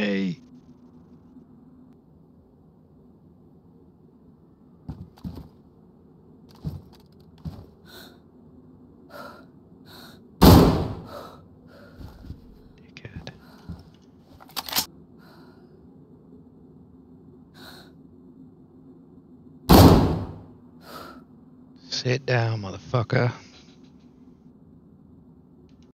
me. Sit down, motherfucker.